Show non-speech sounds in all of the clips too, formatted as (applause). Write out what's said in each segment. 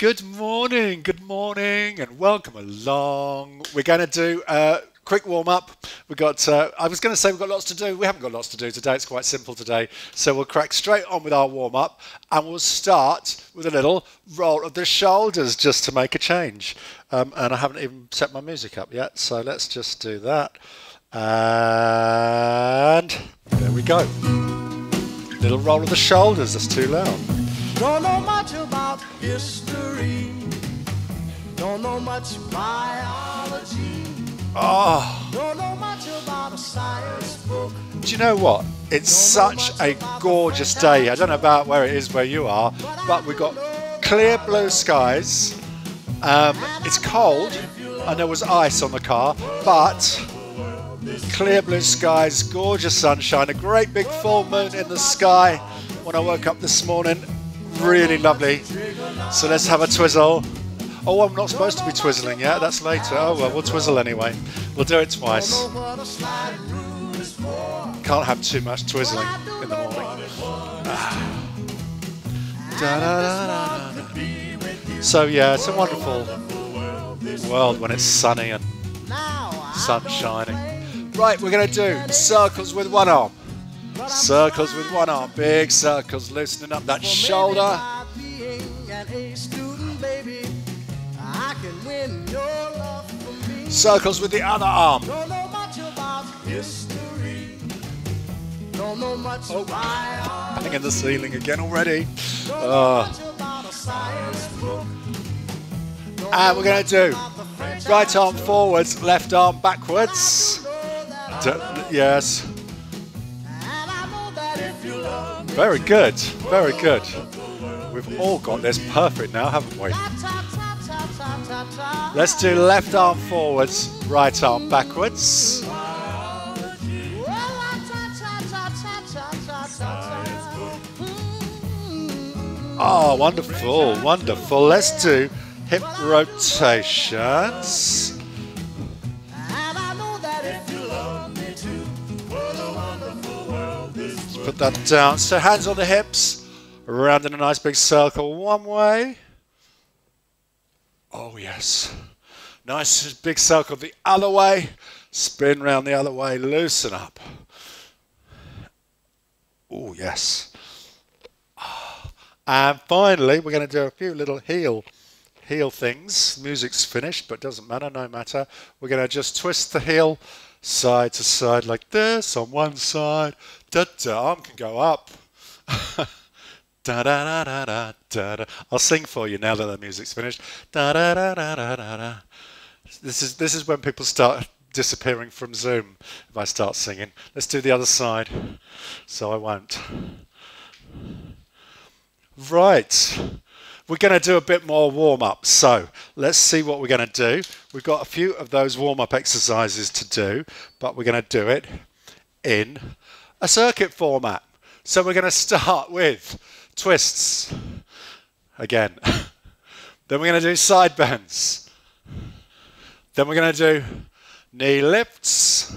Good morning, good morning, and welcome along. We're going to do a quick warm up. We've got, uh, I was going to say we've got lots to do. We haven't got lots to do today. It's quite simple today. So we'll crack straight on with our warm up and we'll start with a little roll of the shoulders just to make a change. Um, and I haven't even set my music up yet. So let's just do that. And there we go. Little roll of the shoulders. That's too loud. Don't know much about history. Don't know much biology. Oh, Don't know much about a science book. do you know what? It's such a gorgeous day. I don't know about where it is where you are, but we've got clear blue skies. Um, it's cold, and there was ice on the car, but clear blue skies, gorgeous sunshine, a great big full moon in the sky when I woke up this morning. Really lovely. So let's have a twizzle. Oh, I'm not supposed to be twizzling yet. That's later. Oh well, we'll twizzle anyway. We'll do it twice. Can't have too much twizzling in the morning. Ah. Da-da-da-da-da. So yeah, it's a wonderful world when it's sunny and sun shining. Right, we're going to do circles with one arm. Circles with one arm, big circles, loosening up that shoulder. Circles with the other arm. Oh, banging in the ceiling again already. Uh. And we're going to do right arm forwards, left arm backwards. yes. Very good, very good. We've all got this perfect now, haven't we? Let's do left arm forwards, right arm backwards. Oh, wonderful, wonderful. Let's do hip rotations. Put that down. So hands on the hips, around in a nice big circle one way. Oh, yes. Nice big circle the other way. Spin round the other way, loosen up. Oh, yes. Ah. And finally, we're going to do a few little heel heel things. Music's finished, but doesn't matter, no matter. We're going to just twist the heel side to side like this on one side. Da da, arm can go up. da da da da da da. I'll sing for you now that the music's finished. Da da da da da da. This is this is when people start disappearing from Zoom. If I start singing, let's do the other side. So I won't. Right. We're going to do a bit more warm up. So let's see what we're going to do. We've got a few of those warm up exercises to do, but we're going to do it in a circuit format. So we're going to start with twists again. (laughs) then we're going to do side bends. Then we're going to do knee lifts.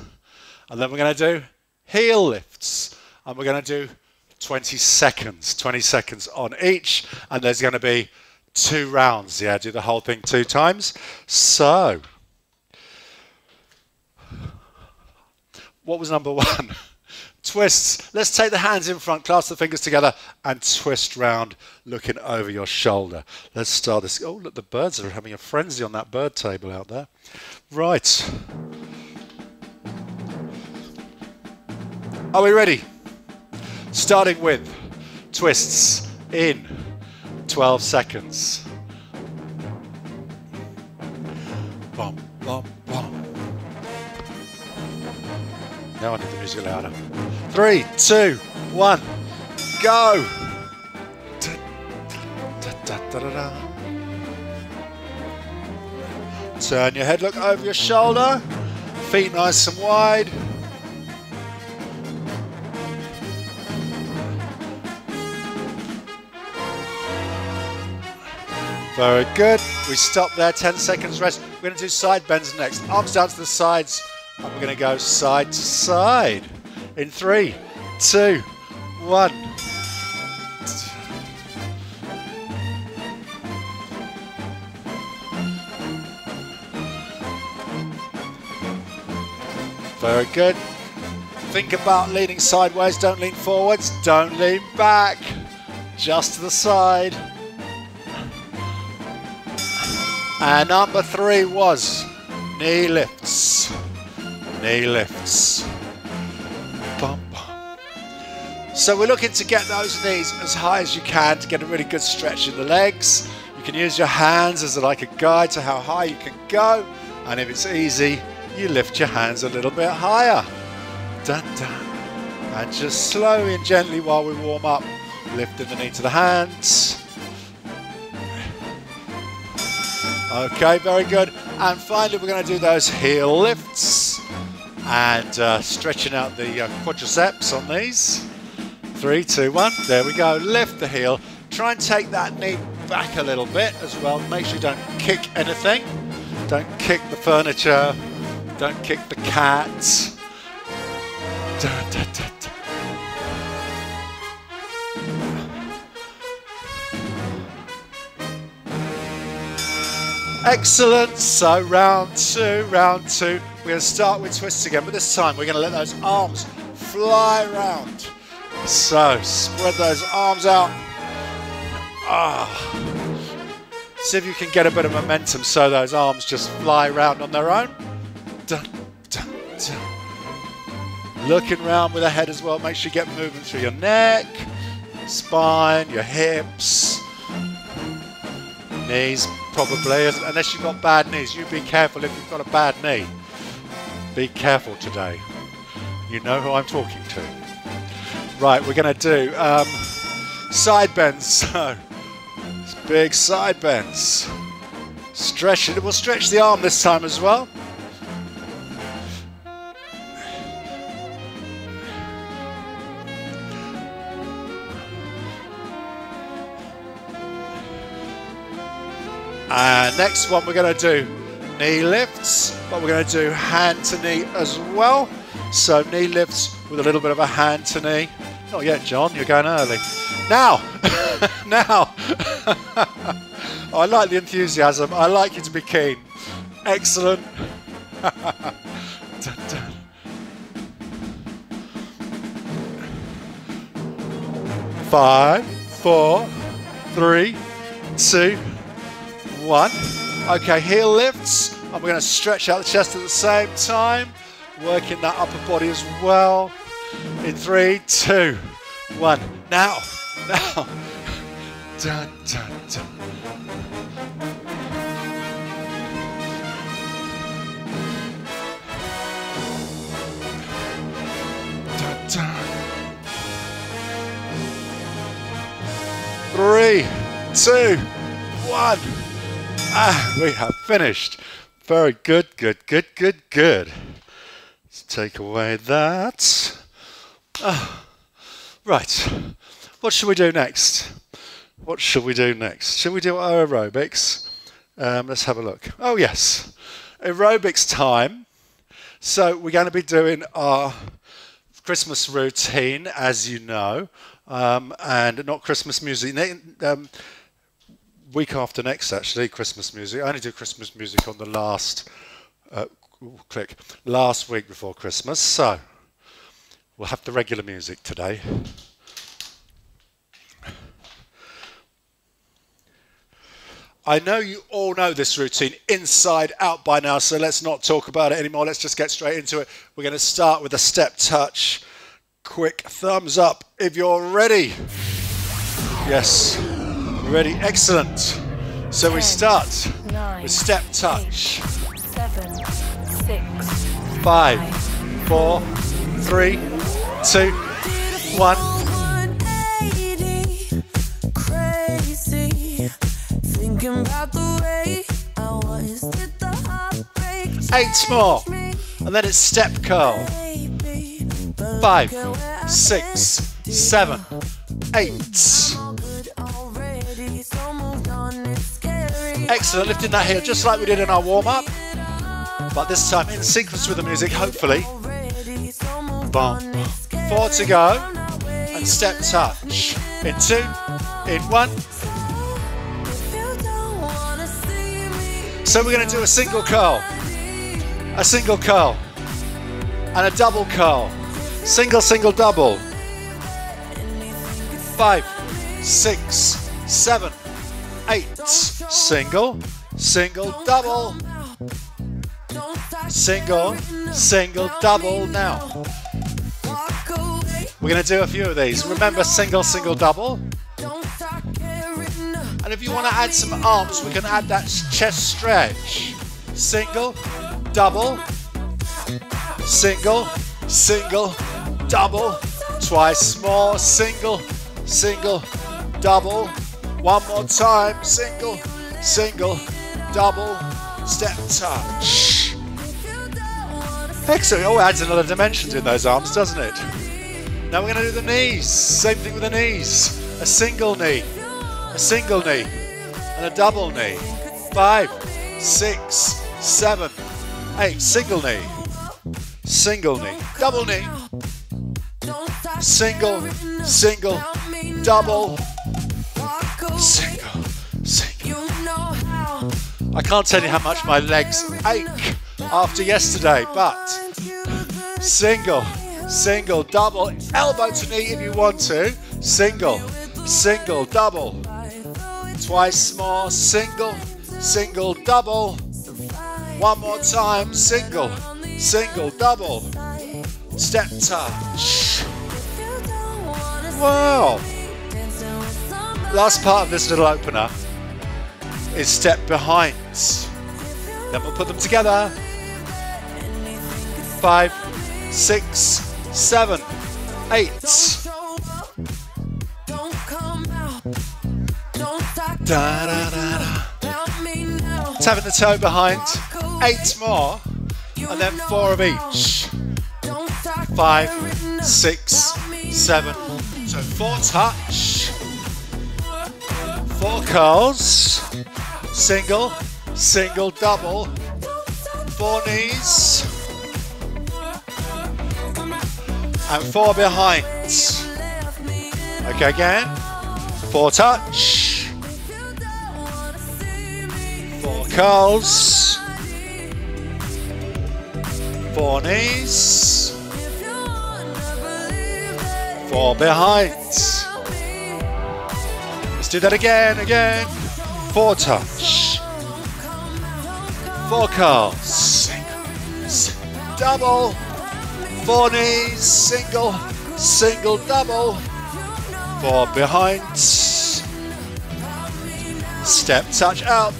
And then we're going to do heel lifts. And we're going to do 20 seconds, 20 seconds on each, and there's going to be two rounds. Yeah, do the whole thing two times. So, what was number (laughs) one? Twists. Let's take the hands in front, clasp the fingers together, and twist round, looking over your shoulder. Let's start this. Oh, look, the birds are having a frenzy on that bird table out there. Right. Are we ready? Starting with twists in 12 seconds. Bum, bum, Now I need the music louder. Three, two, one, go! Turn your head, look over your shoulder. Feet nice and wide. Very good. We stop there, 10 seconds rest. We're going to do side bends next. Arms down to the sides, I'm going to go side to side in three, two, one. Very good. Think about leaning sideways, don't lean forwards, don't lean back. Just to the side. And number three was knee lifts. Knee lifts. Bum, bum. So we're looking to get those knees as high as you can to get a really good stretch in the legs. You can use your hands as like a guide to how high you can go. And if it's easy, you lift your hands a little bit higher. Dun, dun. And just slowly and gently while we warm up, lifting the knee to the hands. Okay, very good. And finally, we're going to do those heel lifts and uh, stretching out the uh, quadriceps on these. Three, two, one. There we go. Lift the heel. Try and take that knee back a little bit as well. Make sure you don't kick anything. Don't kick the furniture. Don't kick the cat. Dun, dun, dun, dun. Excellent. So round two, round two. We're going to start with twists again, but this time we're going to let those arms fly around. So spread those arms out. Ah. See if you can get a bit of momentum so those arms just fly around on their own. Dun, dun, dun. Looking round with the head as well. Make sure you get movement through your neck, spine, your hips, knees probably, unless you've got bad knees. You be careful if you've got a bad knee. Be careful today. You know who I'm talking to. Right, we're going to do um, side bends. (laughs) So, big side bends. Stretch it. We'll stretch the arm this time as well. And next one we're going to do knee lifts, but we're going to do hand to knee as well. So knee lifts with a little bit of a hand to knee. Not yet, John. You're going early. Now, (laughs) now. (laughs) I like the enthusiasm. I like you to be keen. Excellent. Dun, (laughs) dun. Five, four, three, two, one. Okay, heel lifts. And we're going to stretch out the chest at the same time. Working that upper body as well. In three, two, one. Now, now. (laughs) Dun, dun, dun. Three, two, one. Ah, we have finished. Very good, good, good, good, good. Let's take away that. Ah, right. What should we do next? What should we do next? Should we do our aerobics? Um, let's have a look. Oh, yes. Aerobics time. So, we're going to be doing our Christmas routine, as you know, um, and not Christmas music. Um, week after next, actually, Christmas music. I only do Christmas music on the last uh, click last week before Christmas. So we'll have the regular music today. I know you all know this routine inside out by now, so let's not talk about it anymore. Let's just get straight into it. We're going to start with a step touch. Quick thumbs up if you're ready. Yes, ready. Excellent. So we start with step touch. Seven, six, Five, four, three, two, one. 180, crazy. Thinking about the way I was. Did the heartbreak Eight more. And then it's step curl. Five, look at where I six, seven, eight. Excellent. Lifting that heel just like we did in our warm up. But this time in sequence with the music, hopefully. Already, so moved Bum. on, it's scary. Four to go. And step touch. In two, in one. So we're going to do a single curl. A single curl. and a double curl. Single, single, double. Five, six, seven, eight. Single, single, double. Single, single, double now. We're going to do a few of these. Remember single, single, double. And if you want to add some arms, we can add that chest stretch. Single, double, single, single, double, twice more, single, single, double, one more time, single, single, double, step touch. Excellent. Oh, adds another dimension to those arms, doesn't it? Now we're going to do the knees. Same thing with the knees. A single knee, a single knee, and a double knee. Five, six, seven, eight. Single knee, single knee, double knee, single, single, double, single, single. I can't tell you how much my legs ache after yesterday, but single, single, double, elbow to knee if you want to, single, single, double, twice more, single, single, double, one more time, single, single, double, step touch. Wow. Last part of this little opener is step behind. Then we'll put them together. Five, six, seven, eight. Da. Tapping the toe behind. Eight more. And then four of each. Five, six, seven. So four touch. Four curls. Single, single, double, four knees. And four behind. Okay, again. Four touch. Four curls. Four knees. Four behind. Do that again, again. Four touch. Four curls. Single. Double. Four knees. Single. Single. Double. Four behind. Step touch out.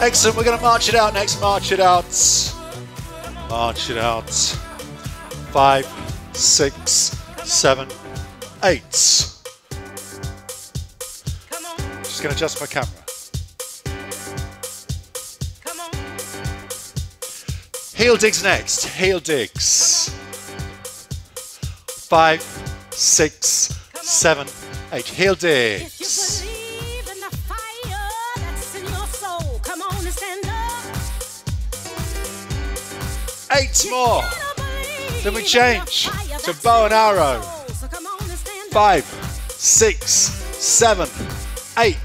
Excellent. We're going to march it out next. March it out. March it out. Five, six, seven, eight. Just going to adjust my camera. Heel digs next. Heel digs. Five, six, seven, eight. Heel digs. believe in the fire that's in your soul, come on and stand up. Eight more. Then we change to bow and arrow. Five, six, seven, eight.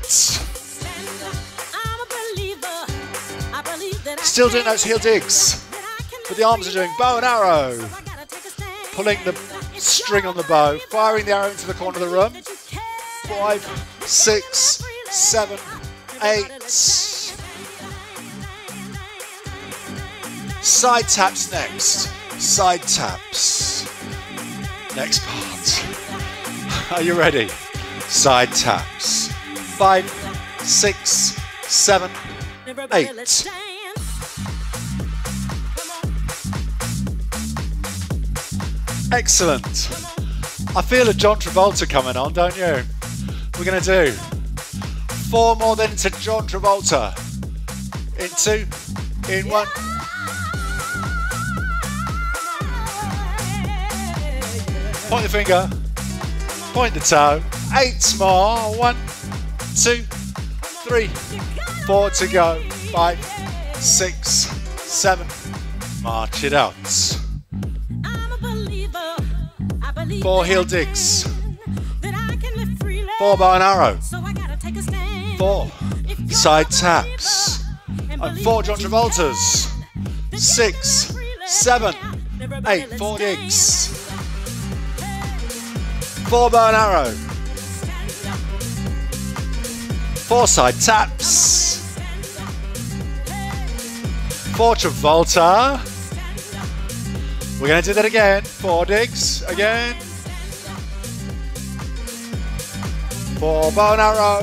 Still doing those heel digs. But the arms are doing bow and arrow. Pulling the string on the bow, firing the arrow into the corner of the room. Five, six, seven, eight. Side taps next. Side taps. Next part. (laughs) Are you ready? Side taps. Five, six, seven, eight. Excellent. I feel a John Travolta coming on, don't you? We're going to do four more then to John Travolta. In two, in one. Point the finger, point the toe. Eight more. One, two, three, four to go. Five, six, seven. March it out. Four heel digs. Four bow and arrow. Four, side taps, and four John Travoltas. Six, seven, eight, four digs. Four bow and arrow. Four side taps. Four Travolta. We're going to do that again. Four digs again. Four bow and arrow.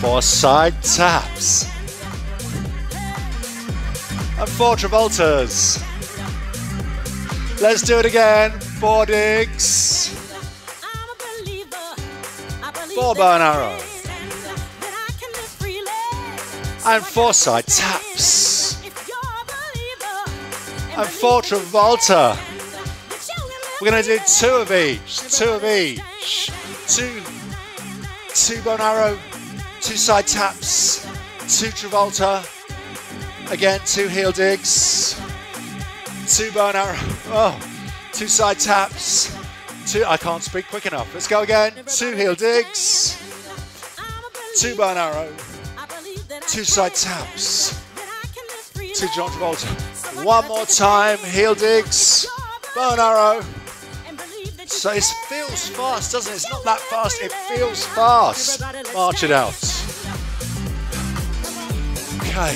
Four side taps. And four Travoltas. Let's do it again. Four digs. Four bow and arrow. And four side taps. And four Travolta. We're going to do two of each. Two of each. Two. Two bow and arrow. Two side taps. Two Travolta. Again, two heel digs. Two bow and arrow. Oh. Two side taps. Two. I can't speak quick enough. Let's go again. Two heel digs. Two and arrow. Two side taps. Two John Travolta. One more time. Heel digs. And arrow. So it feels fast, doesn't it? It's not that fast. It feels fast. March it out. Okay.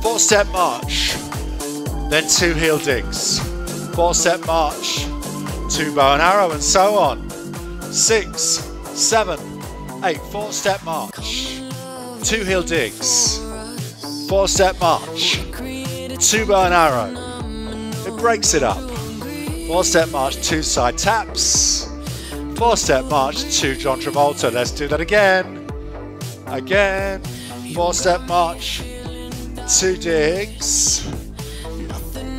Four step march. Then two heel digs. Four step march. Two bow and arrow and so on. Six, seven, eight, four step march. Two heel digs. Four step march. Two bow and arrow. It breaks it up. Four step march, two side taps. Four step march, two John Travolta. Let's do that again. Again. Four step march, two digs.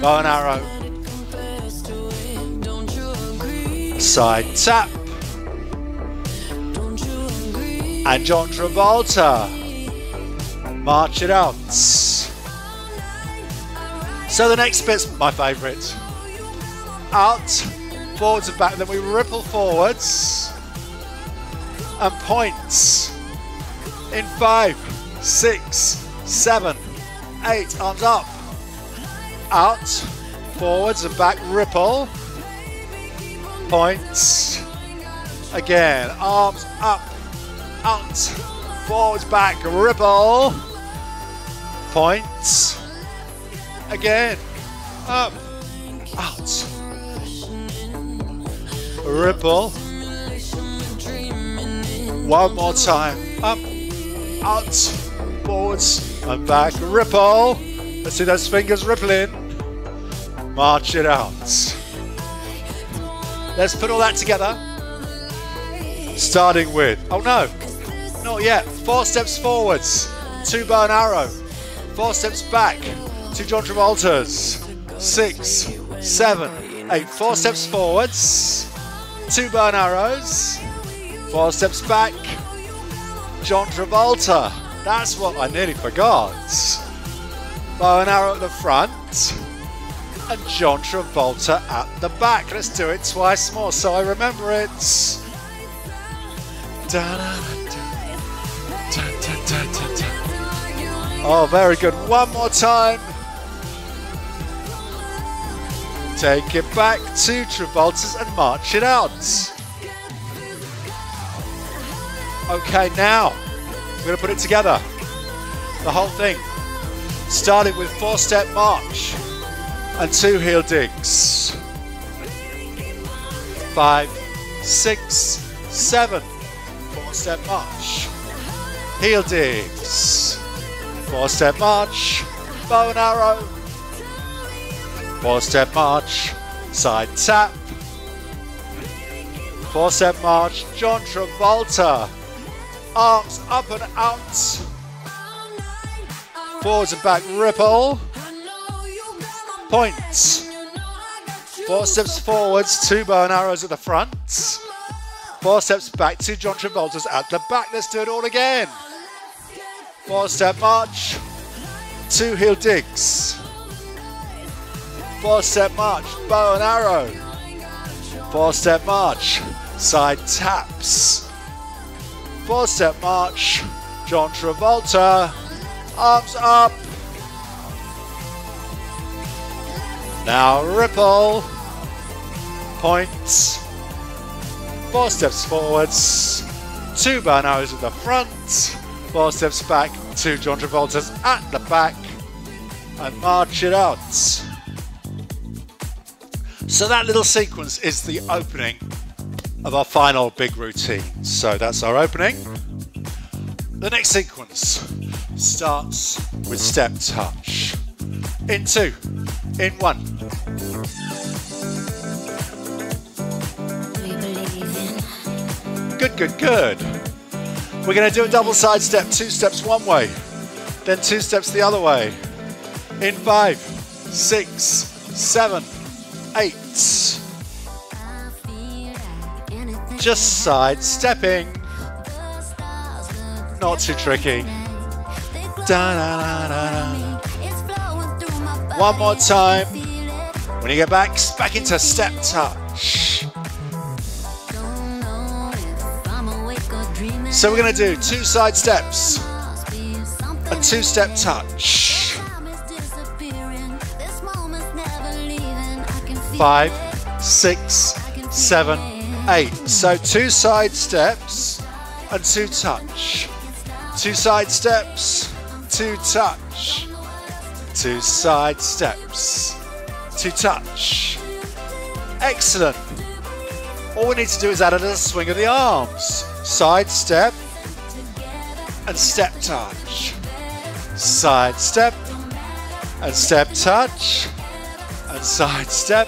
Bow and arrow. Side tap. And John Travolta. March it out. So the next bit's my favourite out, forwards and back. Then we ripple forwards and points in five, six, seven, eight. Arms up, out, forwards and back. Ripple, points again. Arms up, out, forwards, back. Ripple, points again. Up, out ripple. One more time. Up, out, forwards, and back. Ripple. Let's see those fingers rippling. March it out. Let's put all that together. Starting with, oh no, not yet. Four steps forwards, two bow and arrow. Four steps back, two John Travoltas. Six, seven, eight. Four steps forwards, two bow and arrows, four steps back, John Travolta. That's what I nearly forgot. Bow and arrow at the front, and John Travolta at the back. Let's do it twice more so I remember it. Oh, very good. One more time. Take it back to Travolta's and march it out. Okay, now we're going to put it together. The whole thing. Starting with four step march and two heel digs. Five, six, seven. Four step march. Heel digs. Four step march. Bow and arrow. Four step march. Side tap. Four step march. John Travolta. Arms up and out. Forwards and back ripple. Points. Four steps forwards, two bow and arrows at the front. Four steps back, two John Travolta's at the back. Let's do it all again. Four step march, two heel digs. Four step march, bow and arrow. Four step march, side taps. Four step march. John Travolta. Arms up. Now ripple. Points. Four steps forwards. Two Bonos at the front. Four steps back. Two John Travolta's at the back. And march it out. So that little sequence is the opening of our final big routine. So that's our opening. The next sequence starts with step touch. In two, in one. Good, good, good. We're going to do a double side step, two steps one way, then two steps the other way. In five, six, seven, eight. Just side stepping. Not too tricky. Da-da-da-da-da. One more time. When you get back, back into step touch. So we're going to do two side steps, a two step touch. Five, six, seven, eight. So two side steps and two touch. Two side steps, two touch. Two side steps, two touch. Excellent. All we need to do is add a little swing of the arms. Side step and step touch. Side step and step touch and side step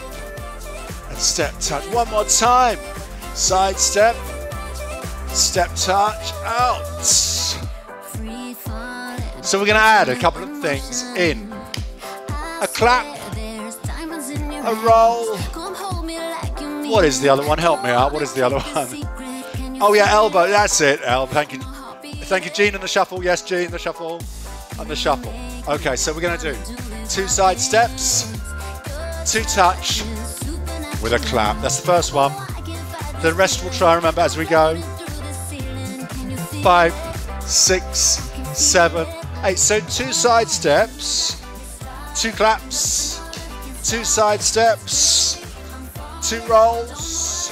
and step touch. One more time. Side step, step touch, out. So we're going to add a couple of things in. A clap, a roll. What is the other one? Help me out. What is the other one? Oh yeah, elbow. That's it. El. Thank you. Thank you, Gene, and the shuffle. Yes, Gene, the shuffle and the shuffle. Okay, so we're to do two side steps, two touch with a clap. That's the first one. The rest we'll try and remember as we go. Five, six, seven, eight. So two side steps, two claps, two side steps, two rolls,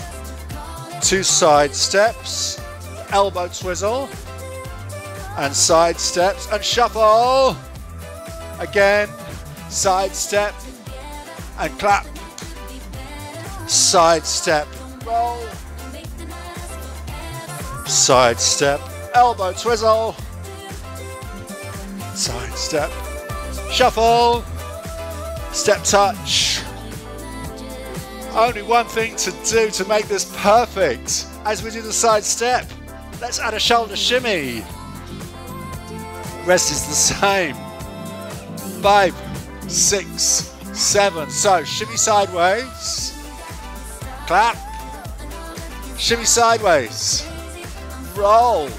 two side steps, elbow twizzle, and side steps, and shuffle. Again, side step, and clap. Side step, roll. Side step, elbow twizzle. Side step, shuffle. Step touch. Only one thing to do to make this perfect as we do the side step. Let's add a shoulder shimmy. Rest is the same. Five, six, seven. So shimmy sideways. Clap. Shimmy sideways. Roll.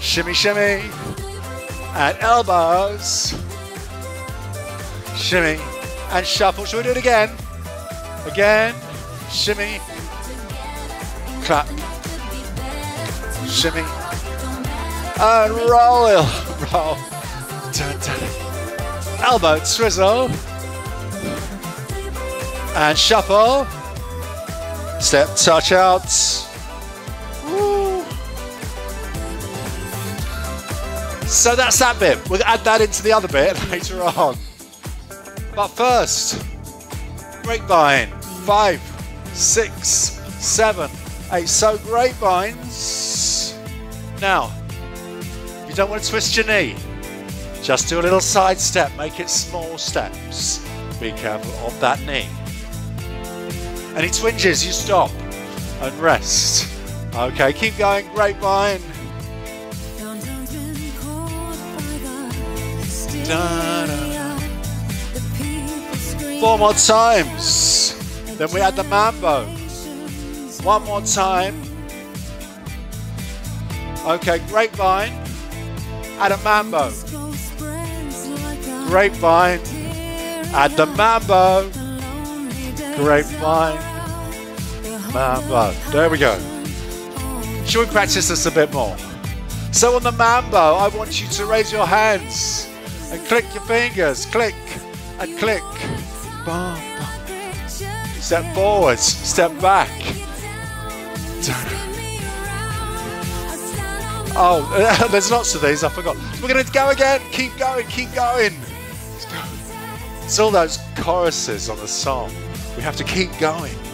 Shimmy, shimmy. And elbows. Shimmy and shuffle. Shall we do it again? Again. Shimmy. Clap. Shimmy. And roll. (laughs) Roll. Dun, dun. Elbow twizzle. And shuffle. Step touch out. Woo. So that's that bit. We'll add that into the other bit (laughs) later on. But first, grapevine. Five, six, seven, eight. So grapevines. Now, if you don't want to twist your knee, just do a little side step. Make it small steps. Be careful of that knee. Any twinges, you stop and rest. Okay, keep going. Grapevine. Four more times. Then we add the mambo. One more time. Okay, grapevine. Add a mambo. Grapevine. Add the mambo. Grapevine. Mambo. There we go. Should we practice this a bit more? So on the mambo, I want you to raise your hands and click your fingers. Click and click. Step forwards, step back. (laughs) Oh, (laughs) there's lots of these, I forgot. We're going to go again. Keep going, keep going. It's all those choruses on the song. We have to keep going. (laughs)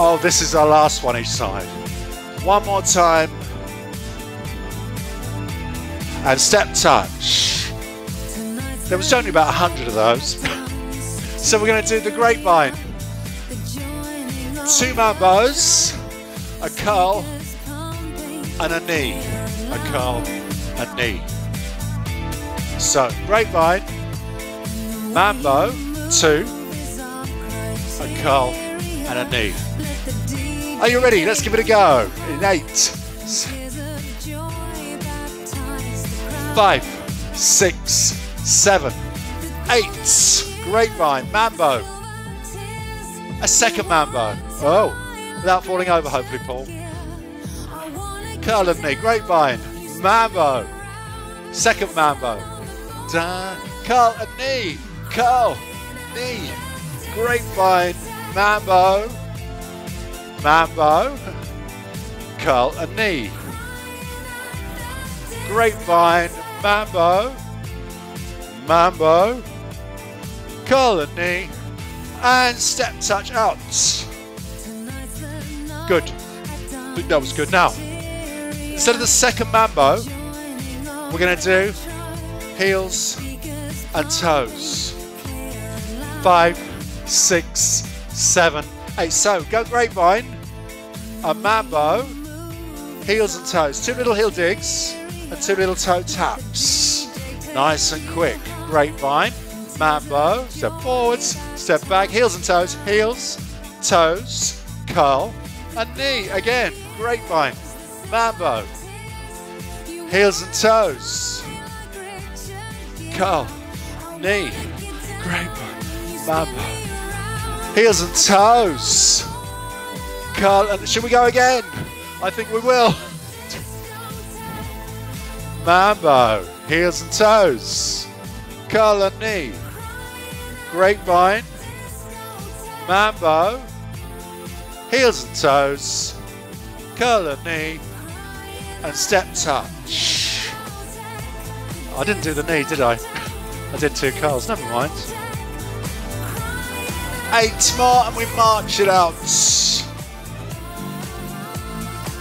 Oh, this is our last one each side. One more time. And step touch. There was only about a hundred of those. so we're going to do the grapevine. Two mambos, a curl, and a knee. A curl, a knee. So grapevine, mambo, two, a curl, and a knee. Are you ready? Let's give it a go. In eight, five, six, seven, eight. Grapevine, mambo. A second mambo. Oh, without falling over, hopefully, Paul. Curl of knee, grapevine, mambo. Second mambo. Da, curl and knee, curl, knee, grapevine, mambo, mambo, curl and knee. Grapevine, mambo, mambo, curl and step touch out. Good. Think that was good. Now, instead of the second mambo, we're going to do heels and toes. Five, six, seven, eight. So go grapevine, a mambo, heels and toes. Two little heel digs and two little toe taps. Nice and quick. Grapevine, mambo, step forwards, step back, heels and toes, heels, toes, curl, and knee. Again, grapevine, mambo, heels and toes, curl, knee, grapevine, mambo, heels and toes, curl, and should we go again? I think we will. Mambo, heels and toes, knee, grapevine, mambo, heels and toes, knee, and step touch. I didn't do the knee, did I? (laughs) I did two curls, never mind. Eight more and we march it out.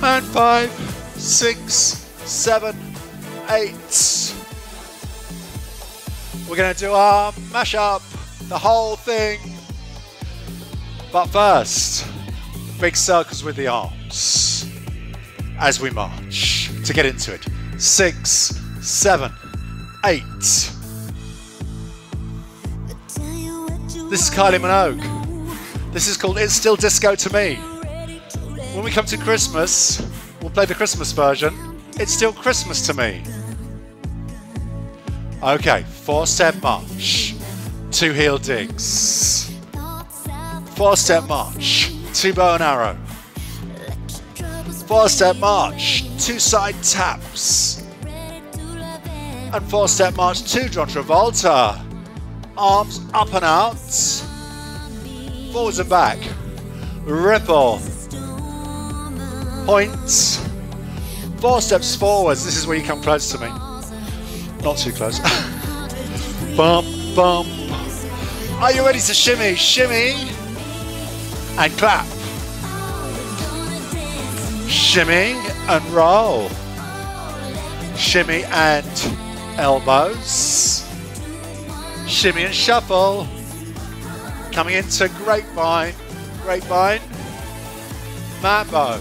And five, six, seven, eight. We're going to do our mash up, the whole thing. But first, big circles with the arms as we march to get into it. Six, seven, eight. This is Kylie Minogue. This is called It's Still Disco to Me. When we come to Christmas, we'll play the Christmas version. It's still Christmas to me. Okay, four step march, two heel digs. Four step march, two bow and arrow. Four step march, two side taps. And four step march, two John Travolta. Arms up and out. Forwards and back. Ripple. Points. Four steps forwards. This is where you come close to me. Not too close. bump, bump. Are you ready to shimmy? Shimmy. And clap. Shimmy and roll. Shimmy and elbows. Shimmy and shuffle. Coming into grapevine. Grapevine. Mambo.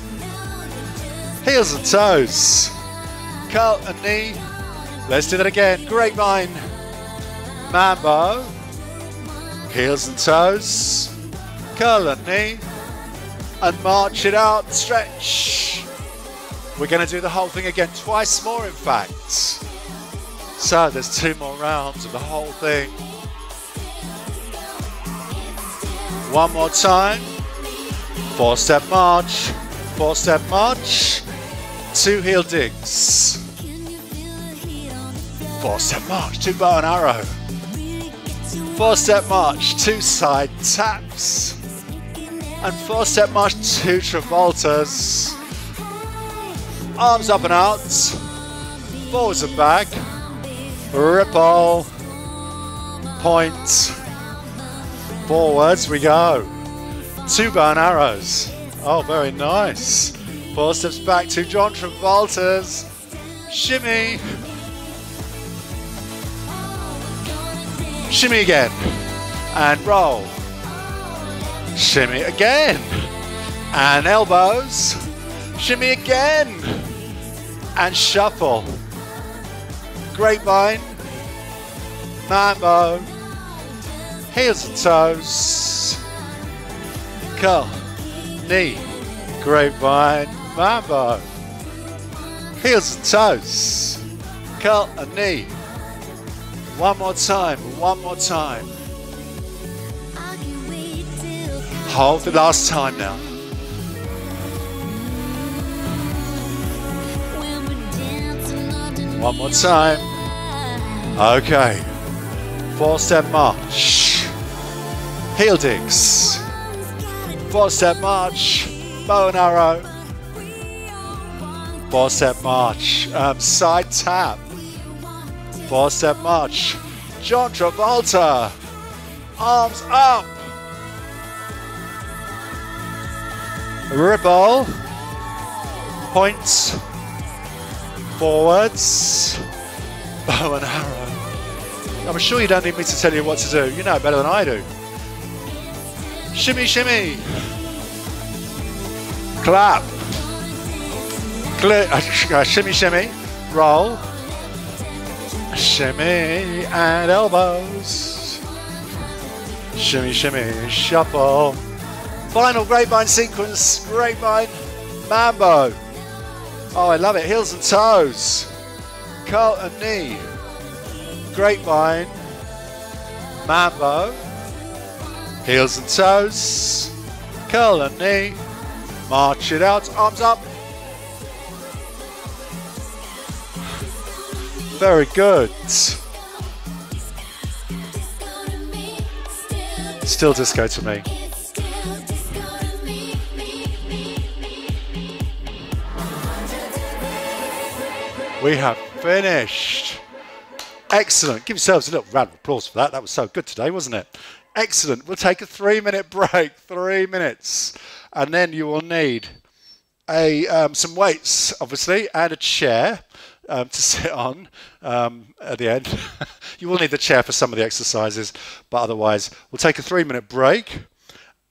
Heels and toes. Curl and knee. Let's do that again. Grapevine. Mambo. Heels and toes. Curl and knee. And march it out. Stretch. We're going to do the whole thing again. Twice more, in fact. So there's two more rounds of the whole thing. One more time. Four step march, four step march, two heel digs. Four step march, two bow and arrow. Four step march, two side taps. And four step march, two travoltas. Arms up and out. Forwards and back. Ripple. Point. Forwards we go. Two bow and arrows. Oh, very nice. Four steps back to John Travolta's. Shimmy. Shimmy again. And roll. Shimmy again. And elbows. Shimmy again. And shuffle. Grapevine. Mambo. Heels and toes. Curl. Knee. Grapevine. Mambo. Heels and toes. Curl and knee. One more time. One more time. Hold the last time now. One more time. Okay. Four step march. Heel digs. Four step march. Bow and arrow. Four step march. Um, side tap. Four step march. John Travolta. Arms up. Ripple. Points. Forwards. Bow and arrow. I'm sure you don't need me to tell you what to do. You know better than I do. Shimmy, shimmy. Clap. Cl- uh, shimmy, shimmy. Roll. Shimmy and elbows. Shimmy, shimmy, shuffle. Final grapevine sequence. Grapevine mambo. Oh, I love it. Heels and toes. Curl and knee. Grapevine. Mambo. Heels and toes. Curl and knee. March it out. Arms up. Very good. Still disco to me. We have finished. Excellent. Give yourselves a little round of applause for that. That was so good today, wasn't it? Excellent. We'll take a three minute (laughs) break. Three minutes. And then you will need a um, some weights, obviously, and a chair um, to (laughs) sit on um, at the end. (laughs) you will need the chair for some of the exercises, but otherwise, we'll take a three minute break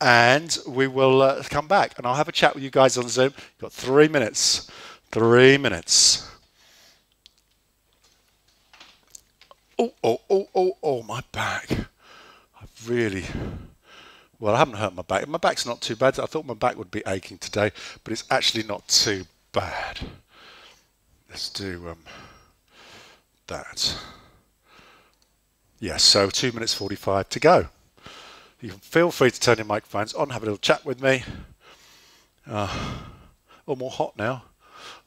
and we will uh, come back and I'll have a chat with you guys on Zoom. You've got three minutes. Three minutes. Oh, oh, oh, oh, oh, my back. I've really, well, I haven't hurt my back. My back's not too bad. I thought my back would be aching today, but it's actually not too bad. Let's do um, that. Yes, so two minutes 45 to go. You can feel free to turn your microphones on, have a little chat with me. Uh, oh, more hot now.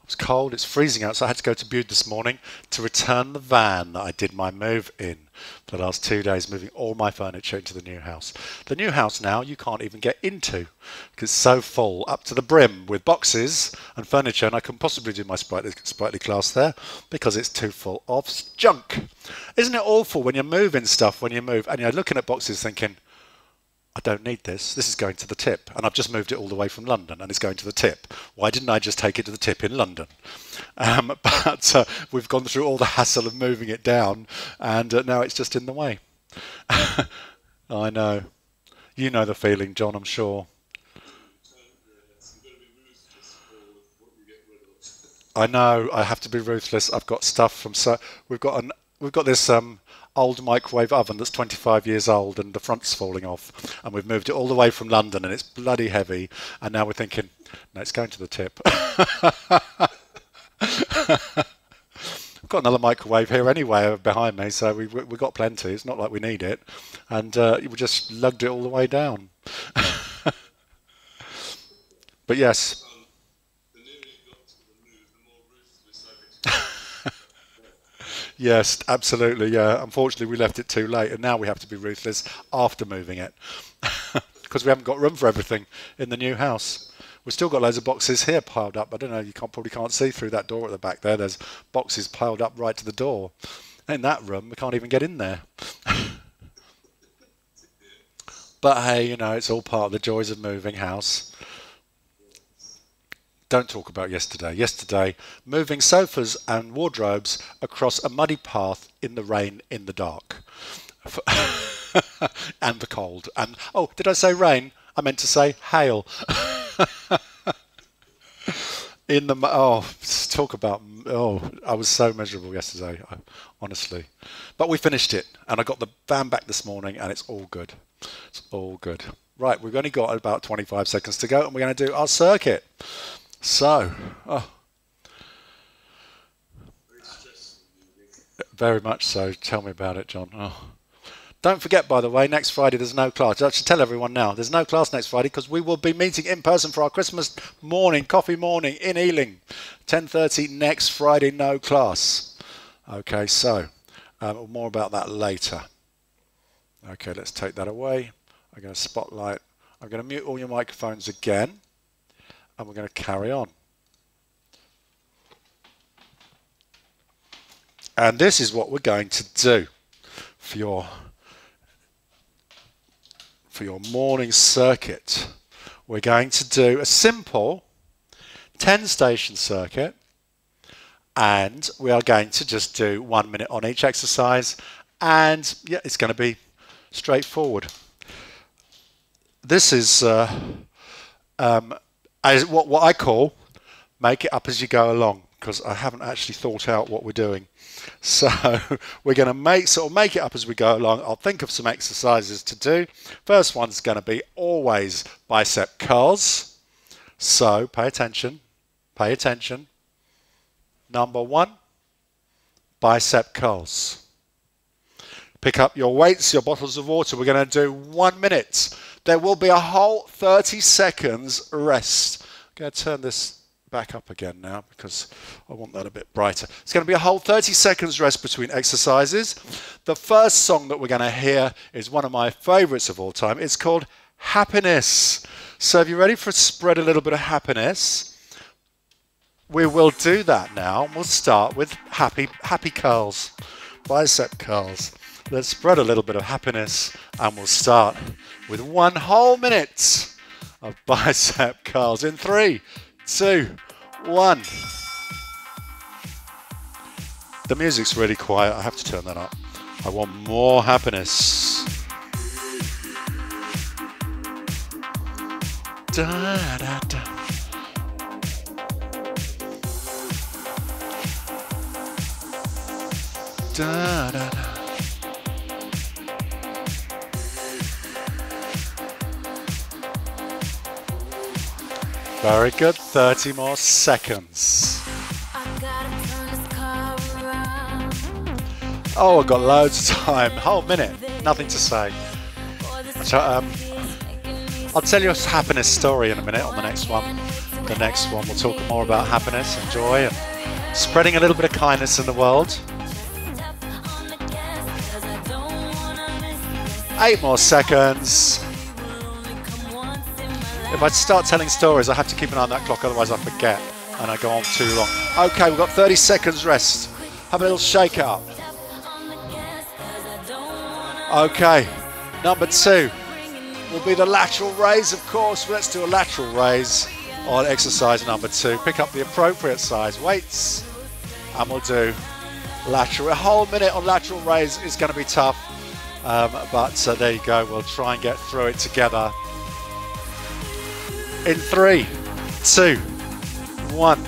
It's cold, it's freezing out, so I had to go to Bude this morning to return the van that I did my move in for the last two days, moving all my furniture into the new house. The new house now you can't even get into because it's so full, up to the brim with boxes and furniture, and I can't possibly do my Spritely, Spritely class there because it's too full of junk. Isn't it awful when you're moving stuff when you move and you're looking at boxes thinking, I don't need this. This is going to the tip. And I've just moved it all the way from London and it's going to the tip. Why didn't I just take it to the tip in London? Um, (laughs) but uh, we've gone through all the hassle of moving it down and uh, now it's just in the way. (laughs) I know. You know the feeling, John, I'm sure. I know. I have to be ruthless. I've got stuff from so we've got an we've got this um, old microwave oven that's 25 years old and the front's falling off. And we've moved it all the way from London and it's bloody heavy. And now we're thinking, no, it's going to the tip. (laughs) I've got another microwave here anyway behind me, so we've, we've got plenty. It's not like we need it. And uh, we just lugged it all the way down. (laughs) But yes, The nearer you got to the move, the more ruthless I became. Yes, absolutely. Yeah. Unfortunately, we left it too late, and now we have to be ruthless after moving it (laughs) because we haven't got room for everything in the new house. We've still got loads of boxes here piled up. I don't know. You can't probably can't see through that door at the back there. There's boxes piled up right to the door. In that room, we can't even get in there. (laughs) but hey, you know, it's all part of the joys of moving house. Don't talk about yesterday. Yesterday, moving sofas and wardrobes across a muddy path in the rain, in the dark, (laughs) and the cold. And oh, did I say rain? I meant to say hail. (laughs) in the oh, talk about oh, I was so miserable yesterday, honestly. But we finished it, and I got the van back this morning, and it's all good. It's all good. Right, we've only got about 25 seconds to go, and we're going to do our circuit. So, oh, Very much so. Tell me about it, John. Oh. Don't forget, by the way, next Friday there's no class. I should tell everyone now. There's no class next Friday because we will be meeting in person for our Christmas morning, coffee morning in Ealing. 10.30 next Friday, no class. Okay, so um, more about that later. Okay, let's take that away. I'm going to spotlight. I'm going to mute all your microphones again. And we're going to carry on. And this is what we're going to do for your for your morning circuit. We're going to do a simple 10 station circuit and we are going to just do one minute on each exercise and yeah it's going to be straightforward. This is uh, um, as what, what I call make it up as you go along because I haven't actually thought out what we're doing. (laughs) So we're going to make sort of make it up as we go along. I'll think of some exercises to do. First one's going to be always bicep curls. So pay attention, pay attention. Number one, bicep curls. Pick up your weights, your bottles of water. We're going to do one minute. There will be a whole 30 seconds rest. I'm going to turn this back up again now because I want that a bit brighter. It's going to be a whole 30 seconds rest between exercises. The first song that we're going to hear is one of my favorites of all time. It's called Happiness. So, if you're ready for spread a little bit of happiness, we will do that now. We'll start with happy happy curls, bicep curls. Let's spread a little bit of happiness and we'll start with one whole minute of (laughs) bicep curls in three, two, one. The music's really quiet. I have to turn that up. I want more happiness. Da, da, da. Da, da, da. Very good. 30 more seconds. Oh, I've got loads of time. Whole minute. Nothing to say. So, um, I'll tell you a happiness story in a minute on the next one. The next one, we'll talk more about happiness and joy and spreading a little bit of kindness in the world. Eight more seconds. If I start telling stories, I have to keep an eye on that clock, otherwise I forget and I go on too long. Okay, we've got 30 seconds rest. Have a little shake up. Okay, number two will be the lateral raise, of course. Let's do a lateral raise on exercise number two. Pick up the appropriate size weights and we'll do lateral. A whole minute on lateral raise is going to be tough, um, but uh, there you go. We'll try and get through it together. In three, two, one.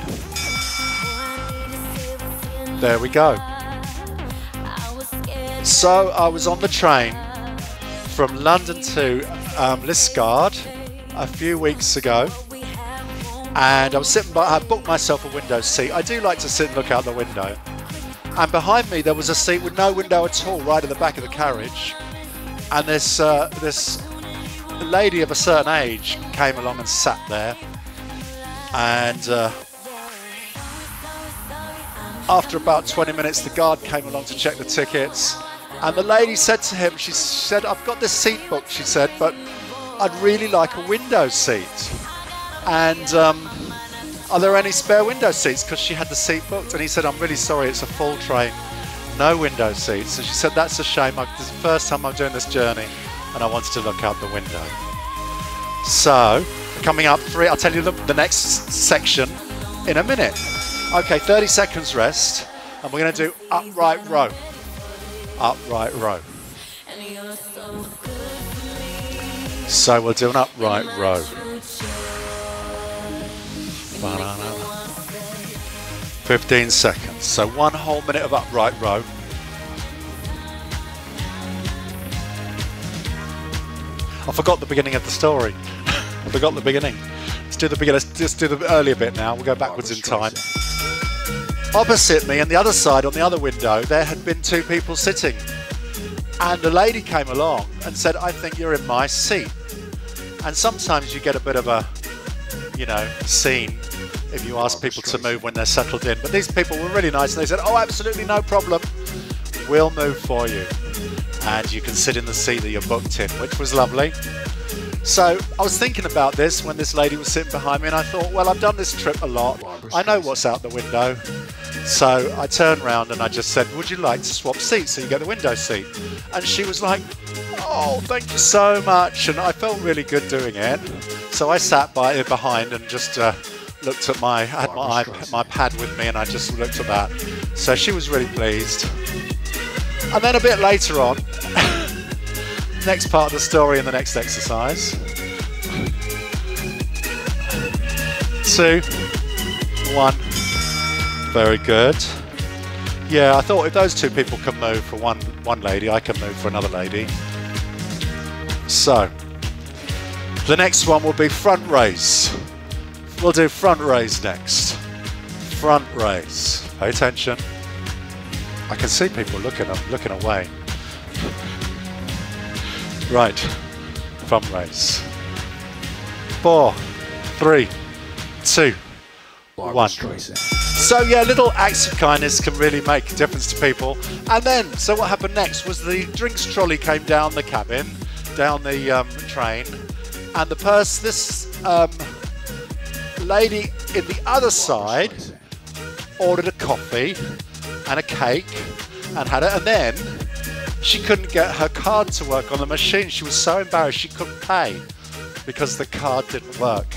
There we go. So I was on the train from London to um, Liskeard a few weeks ago, and I was sitting by. I booked myself a window seat. I do like to sit and look out the window. And behind me there was a seat with no window at all, right at the back of the carriage. And this uh, this lady of a certain age came along and sat there. And uh, after about 20 minutes, the guard came along to check the tickets. And the lady said to him, she said, I've got this seat booked, she said, but I'd really like a window seat. And um, are there any spare window seats? Because she had the seat booked. And he said, I'm really sorry, it's a full train, no window seats. And she said, That's a shame. I, this is the first time I'm doing this journey, and I wanted to look out the window. So, coming up three, I'll tell you the, the next section in a minute. Okay, 30 seconds rest, and we're going to do upright row. Upright row. So we'll do an upright row. Ba-da-da-da. 15 seconds. So one whole minute of upright row. I forgot the beginning of the story. (laughs) I forgot the beginning. Let's do the beginning. Let's just do the earlier bit now. We'll go backwards in time. Opposite me, and the other side, on the other window, there had been two people sitting. And a lady came along and said, I think you're in my seat. And sometimes you get a bit of a, you know, scene if you ask people to move when they're settled in. But these people were really nice and they said, Oh, absolutely no problem. We'll move for you. And you can sit in the seat that you're booked in, which was lovely. So I was thinking about this when this lady was sitting behind me, and I thought, well, I've done this trip a lot. I know what's out the window. So I turned round and I just said, Would you like to swap seats so you get the window seat? And she was like, Oh, thank you so much. And I felt really good doing it. So I sat by behind and just uh, looked at my had my my pad with me, and I just looked at that. So she was really pleased. And then a bit later on, (laughs) next part of the story in the next exercise. Two, one. Very good. Yeah, I thought if those two people can move for one one lady, I can move for another lady. So, the next one will be front raise. We'll do front raise next. Front raise. Pay attention. I can see people looking up, looking away. Right. Front raise. Four, three, two, one. So yeah, little acts of kindness can really make a difference to people. And then, so what happened next was the drinks trolley came down the cabin, down the um, train, and the person, this um, lady in the other side, ordered a coffee and a cake and had it, and then she couldn't get her card to work on the machine. She was so embarrassed she couldn't pay because the card didn't work.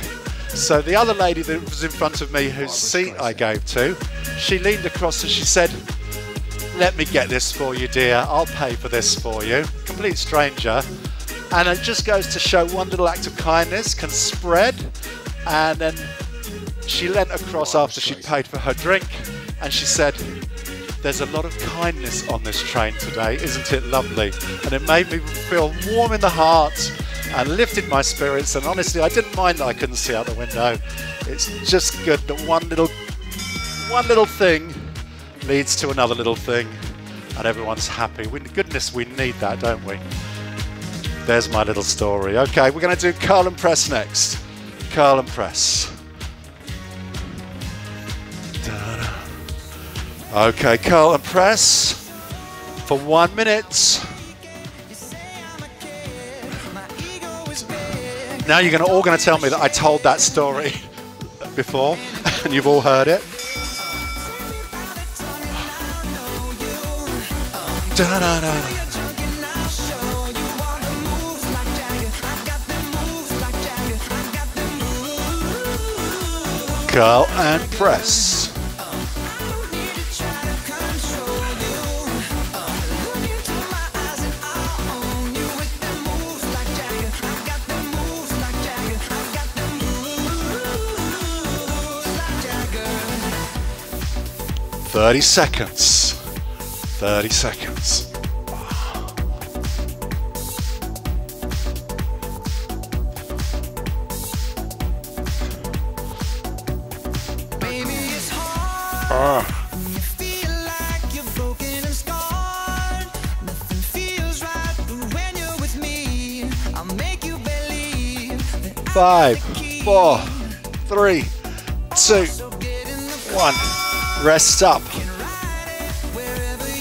So the other lady that was in front of me, whose seat I gave to, she leaned across and she said, "Let me get this for you, dear. I'll pay for this for you." Complete stranger, and it just goes to show one little act of kindness can spread. And then she leant across after she paid for her drink, and she said, there's a lot of kindness on this train today, isn't it lovely? And it made me feel warm in the heart and lifted my spirits. And honestly, I didn't mind that I couldn't see out the window. It's just good that one little, one little thing leads to another little thing, and everyone's happy. We, goodness, we need that, don't we? There's my little story. Okay, we're going to do curl and Press next. curl and Press. Okay, curl and Press for one minute. Now you're gonna, all going to tell me that I told that story (laughs) before, (laughs) and you've all heard it. Da-da-da. curl and Press. Thirty seconds. Thirty seconds. Ah. Five, four, three, two, one. Rest up.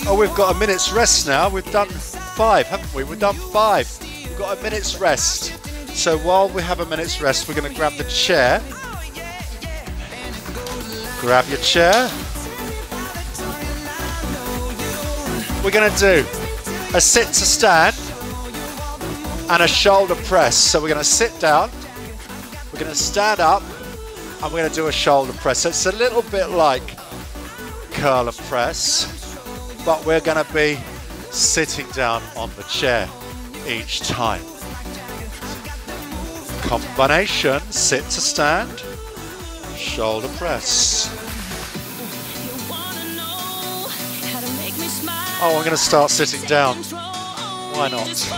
Oh, we've got a minute's rest now. We've done five, haven't we? We've done five. We've got a minute's rest. So while we have a minute's rest, we're going to grab the chair. Grab your chair. We're going to do a sit to stand and a shoulder press. So we're going to sit down, we're going to stand up, and we're going to do a shoulder press. So it's a little bit like curl curler press, but we're going to be sitting down on the chair each time. Combination sit to stand, shoulder press. Oh, I'm going to start sitting down. Why not?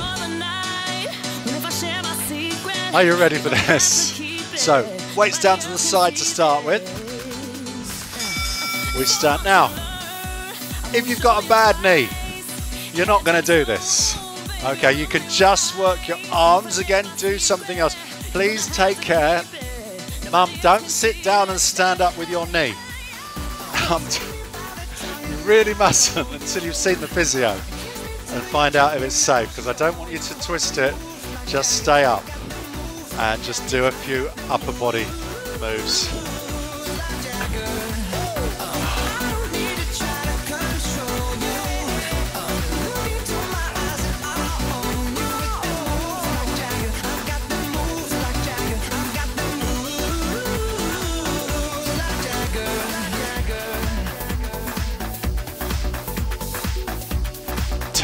Are you ready for this? So, weights down to the side to start with. We start now. If you've got a bad knee, you're not going to do this. Okay, you can just work your arms again, do something else. Please take care. Mum, don't sit down and stand up with your knee. Um, you really mustn't until you've seen the physio and find out if it's safe because I don't want you to twist it. Just stay up and just do a few upper body moves.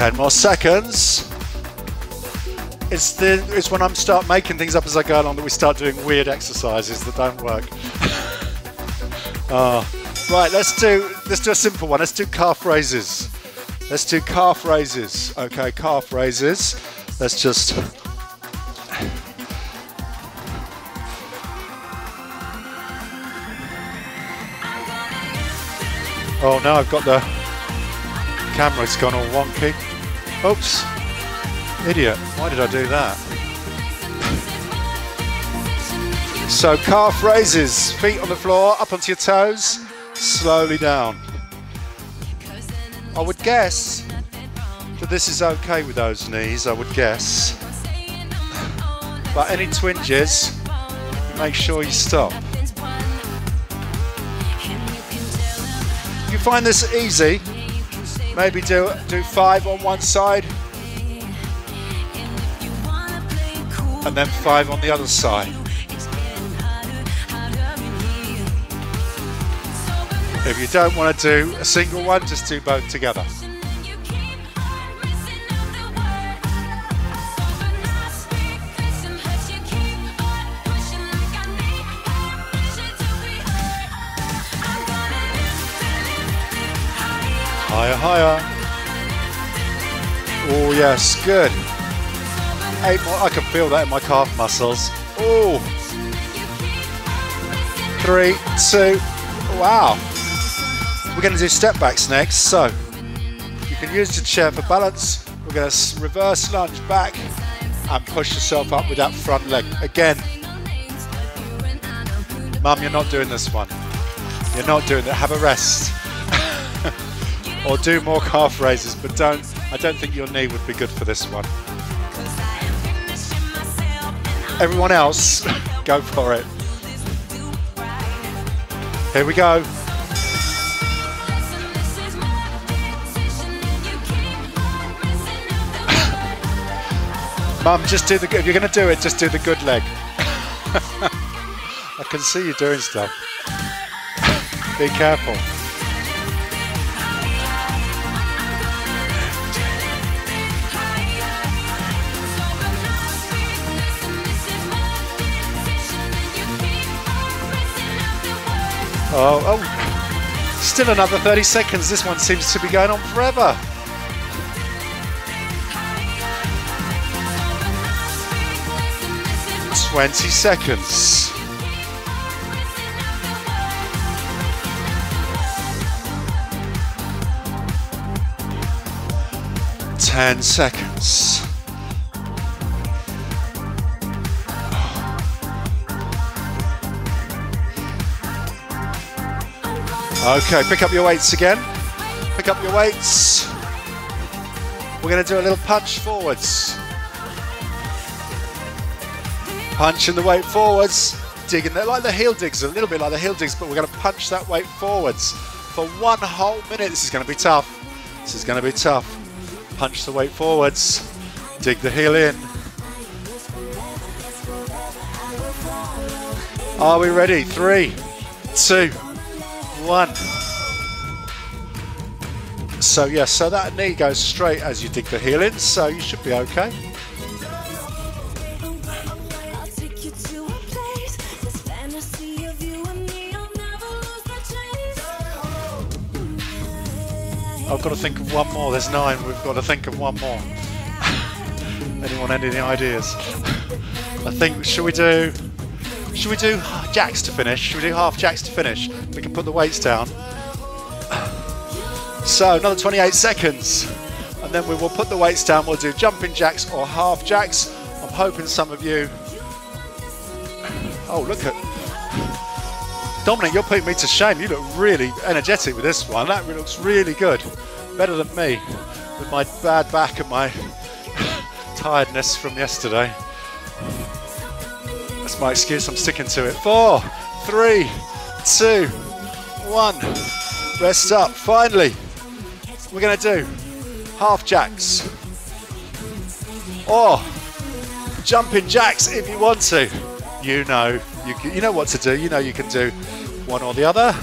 Ten more seconds. It's the it's when I'm start making things up as I go along that we start doing weird exercises that don't work. (laughs) Ah, right, let's do let's do a simple one. Let's do calf raises. Let's do calf raises. Okay, calf raises. Let's just Oh now I've got the camera's gone all wonky. Oops. Idiot. Why did I do that? So calf raises, feet on the floor, up onto your toes, slowly down. I would guess that this is okay with those knees, I would guess. But any twinges, make sure you stop. You find this easy, maybe do do five on one side and then five on the other side. If you don't want to do a single one, just do both together. Higher. Oh yes, good. Eight more. I can feel that in my calf muscles. Oh. Three, two. Wow. We're going to do step backs next. So you can use the chair for balance. We're going to reverse lunge back and push yourself up with that front leg. Again, Mum, you're not doing this one. You're not doing it. Have a rest. Or do more calf raises, but don't. I don't think your knee would be good for this one. Everyone else, (laughs) go for it. Here we go. (laughs) Mum, just do the. good. If you're going to do it, just do the good leg. (laughs) I can see you doing stuff. Be careful. Oh, oh, still another 30 seconds. This one seems to be going on forever. Twenty seconds. Ten seconds. Okay, pick up your weights again. Pick up your weights. We're going to do a little punch forwards. Punching the weight forwards, digging it like the heel digs, a little bit like the heel digs, but we're going to punch that weight forwards for one whole minute. This is going to be tough. This is going to be tough. Punch the weight forwards, dig the heel in. Are we ready? Three, two, one. So yeah, so that knee goes straight as you dig the heel in, so you should be okay. I've got to think of one more. There's nine. We've got to think of one more. (laughs) Anyone any ideas? (laughs) I think should we do should we do jacks to finish? Should we do half jacks to finish? We can put the weights down. So another 28 seconds, and then we will put the weights down. We'll do jumping jacks or half jacks. I'm hoping some of you. Oh, look at Dominic. You're putting me to shame. You look really energetic with this one. That looks really good. Better than me with my bad back and my (laughs) tiredness from yesterday. That's my excuse. I'm sticking to it. Four, three, two, one. Rest up. Finally, we're going to do half jacks or jumping jacks if you want to. You know, you, can- you know what to do. You know you can do one or the other.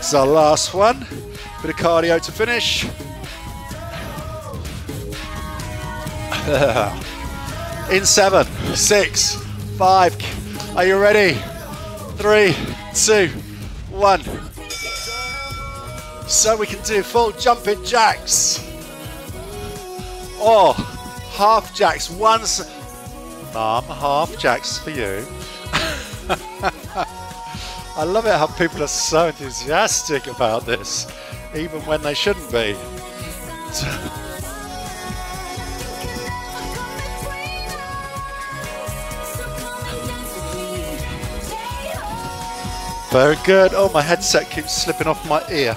Is our last one. Bit of cardio to finish. (laughs) In seven, six, five. Are you ready? Three, two, one. So we can do full jumping jacks or half jacks. Once, mum, half jacks for you. (laughs) I love it how people are so enthusiastic about this, even when they shouldn't be. (laughs) Very good. Oh, my headset keeps slipping off my ear.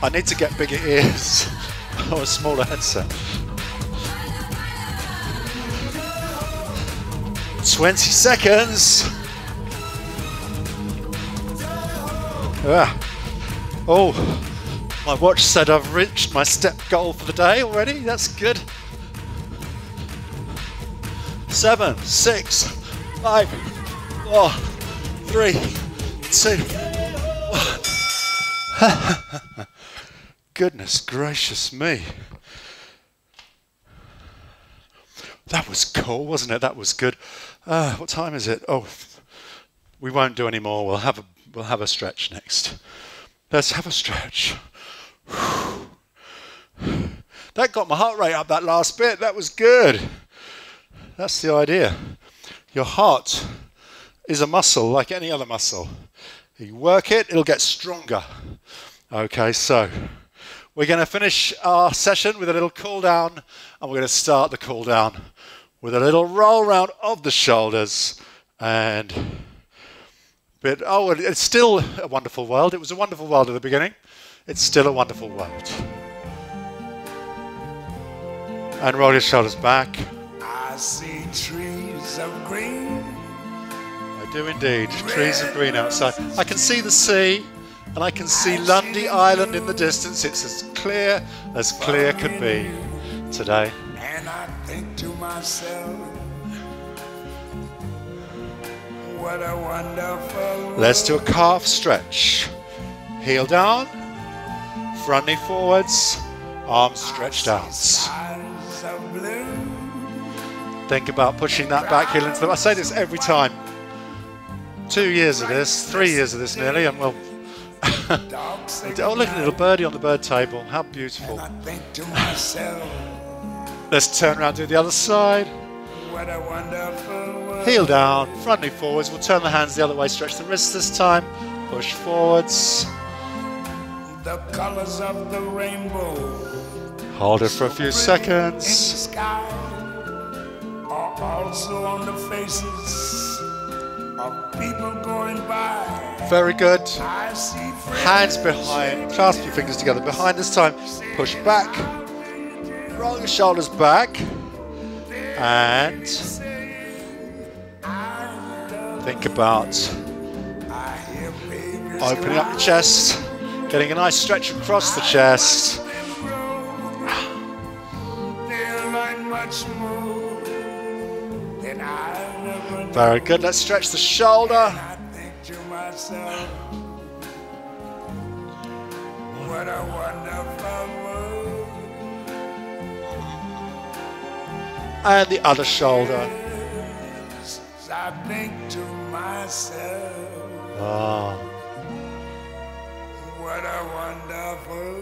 I need to get bigger ears (laughs) or a smaller headset. 20 seconds. Ah. Oh, my watch said I've reached my step goal for the day already. That's good. Seven, six, five, four, three, two. Goodness gracious me. That was cool, wasn't it? That was good. Uh, what time is it? Oh, we won't do any more. We'll have a we'll have a stretch next. Let's have a stretch. That got my heart rate up. That last bit. That was good. That's the idea. Your heart is a muscle like any other muscle. You work it, it'll get stronger. Okay, so we're going to finish our session with a little cool down, and we're going to start the cool down with a little roll round of the shoulders and bit. Oh, it's still a wonderful world. It was a wonderful world at the beginning. It's still a wonderful world. And roll your shoulders back. I see trees of green. Do indeed. Trees of green outside. I can see the sea, and I can see Lundy Island in the distance. It's as clear as clear could be today. And I think to myself, what a wonderful Let's do a calf stretch. Heel down, front knee forwards, arms stretched out. skies of blue. Think about pushing that back heel into the. I say this every time. Two years of this, three years of this nearly, and we'll. (laughs) Oh, look at the little birdie on the bird table. How beautiful. I think to myself, Let's turn around to the other side. what a wonderful world. Heel down, front knee forwards. We'll turn the hands the other way, stretch the wrists this time. Push forwards. The colors of the rainbow Hold it for a few seconds. also on the faces of people going by. Very good. I see friends Hands behind, clasp your fingers together behind this time. Push back, roll your shoulders back, and think about opening up your chest, getting a nice stretch across the chest. Much more than I. Very good. Let's stretch the shoulder. Myself, what a wonderful world. And the other shoulder. I think to myself, Ah. what a wonderful.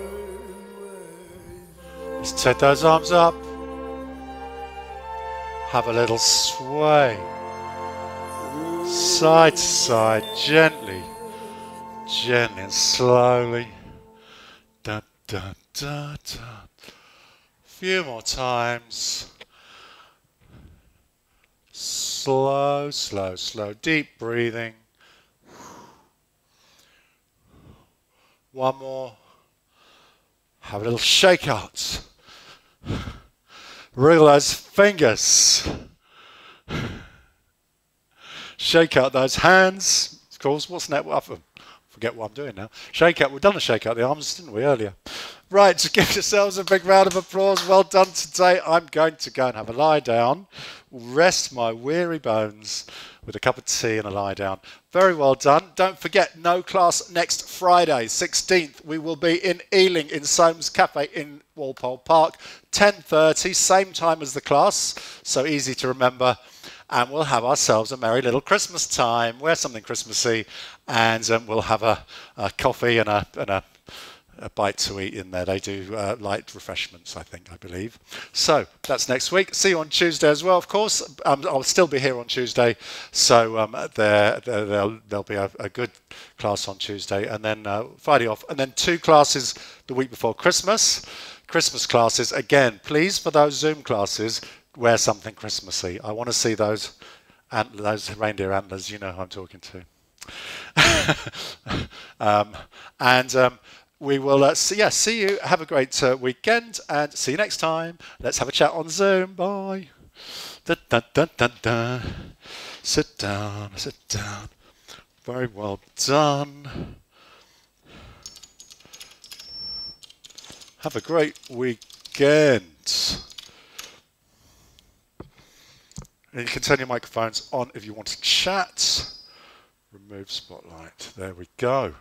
Just take those arms up. Have a little sway. Side to side, gently, gently and slowly. Da, da, da, da. Few more times. Slow, slow, slow. Deep breathing. One more. Have a little shake out. Wriggle those fingers. Shake out those hands. Of course, what's next? I forget what I'm doing now. Shake out. We've done a shake out the arms, didn't we, earlier? Right, to give yourselves a big round of applause. Well done today. I'm going to go and have a lie down, rest my weary bones with a cup of tea and a lie down. Very well done. Don't forget, no class next Friday, 16th. We will be in Ealing in Soane's Cafe in Walpole Park, 10.30, same time as the class, so easy to remember. And we'll have ourselves a merry little Christmas time. Wear something Christmassy, and um, we'll have a, a coffee and a, and a a bite to eat in there. They do uh, light refreshments, I think, I believe. So that's next week. See you on Tuesday as well, of course. Um, I'll still be here on Tuesday, so um, there, there there'll, there'll be a, a good class on Tuesday, and then uh, Friday off, and then two classes the week before Christmas. Christmas classes again. Please, for those Zoom classes, wear something Christmassy. I want to see those ant- those reindeer antlers. You know who I'm talking to. (laughs) um, and um, we will uh, see, yeah, see you. Have a great uh, weekend and see you next time. Let's have a chat on Zoom. Bye. Da, da, da, da, da. Sit down, sit down. Very well done. Have a great weekend. And you can turn your microphones on if you want to chat. Remove spotlight. There we go.